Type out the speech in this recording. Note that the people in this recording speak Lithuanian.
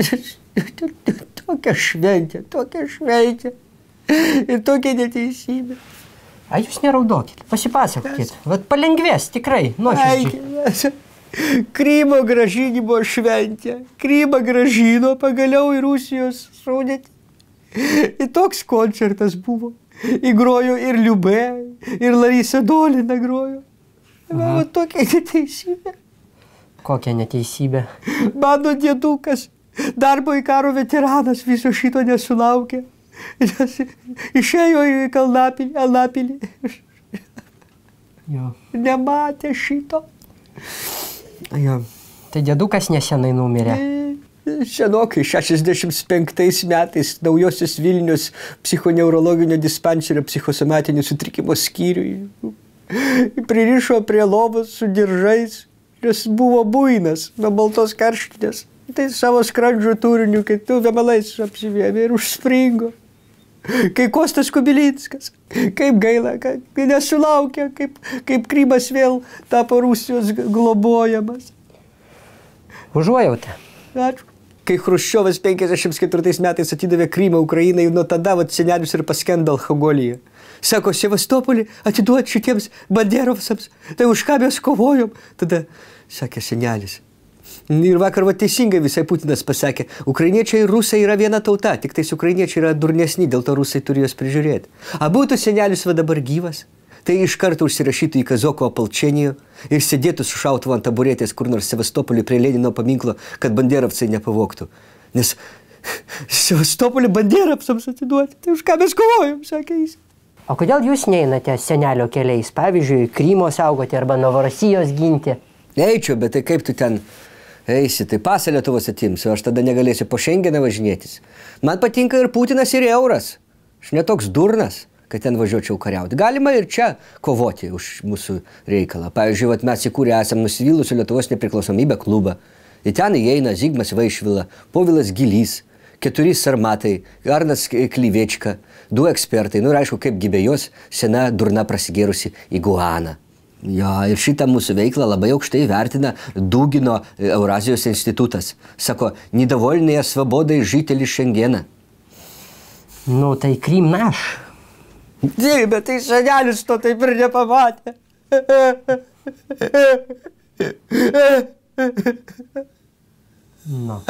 Tokia šventė, tokia šventė. Ir tokia neteisybė. A jūs neraudokit, pasipasakokit. Vat palengvės tikrai, nuoširdžiai. Ai, Krymo gražinimo šventė. Krymą gražino pagaliau į Rusijos sudėtį. Ir toks koncertas buvo. Įgrojo ir Liubė, ir Larisa Dolina grojo. Va tokia neteisybė. Kokia neteisybė. Mano dėdukas, darbo į karo veteranas viso šito nesulaukė. Nes išėjo į Kalnapilį, Alapilį. Jo. Nematė šito. jo. Tai dėdukas nesenai numirė. Senokai, 65 metais naujosios Vilnius psichoneurologinio dispanserio psichosomatinių sutrikimo skyriui. Pririšo prie lovos su diržais, nes buvo buinas nuo baltos karštinės. Tai savo skrandžio turiniu, kai tu vemalais apsivėmė ir užspringo. Kai Kostas Kubilinskas, kaip gaila, kad nesulaukė, kaip, kaip Krymas vėl tapo Rusijos globojamas. Užuojautą. Ačiū. Kai Hruščiovas 54 metais atidavė Krymą Ukrainai, nuo tada vat senelius ir paskendo alkoholyje. Sako, Sevastopolį atiduot šitiems banderovsams, tai už ką mes kovojom? Tada sakė senelis. Ir vakar va teisingai visai Putinas pasakė, ukrainiečiai ir rusai yra viena tauta, tik tais ukrainiečiai yra durnesni, dėl to rusai turi juos prižiūrėti. A būtų senelis va dabar gyvas, tai iš karto užsirašytų į Kazoko apalčenijų ir sėdėtų su šautuvu ant taburetės kur nors Sevastopolį prie Lenino paminklo, kad banderovcai nepavoktų. Nes Sevastopolį banderovcams atiduoti, tai už ką mes kovojom, sakė jis. O kodėl jūs neinate senelio keliais, pavyzdžiui, Krymo saugoti arba Novorosijos ginti? Eičiau, bet tai kaip tu ten eisi, tai pasą Lietuvos atimsiu, aš tada negalėsiu po šiandieną važinėtis. Man patinka ir Putinas, ir euras. Aš netoks durnas, kad ten važiuočiau kariauti. Galima ir čia kovoti už mūsų reikalą. Pavyzdžiui, vat mes įkūrę esam nusivylusių Lietuvos nepriklausomybę klubą. Į ten įeina Zygmas Vaišvila, Povilas Gilys, keturi sarmatai, Arnas Klyvečka, du ekspertai, nu ir aišku, kaip gybė jos sena durna prasigėrusi iguana. Jo, ir šitą mūsų veiklą labai aukštai vertina Dugino e, Eurazijos institutas. Sako, nedovoljnėje svobodai žyteli šiandieną. Nu, tai Krym naš. Taip, bet tai senelis to taip ir nepamatė. Nu.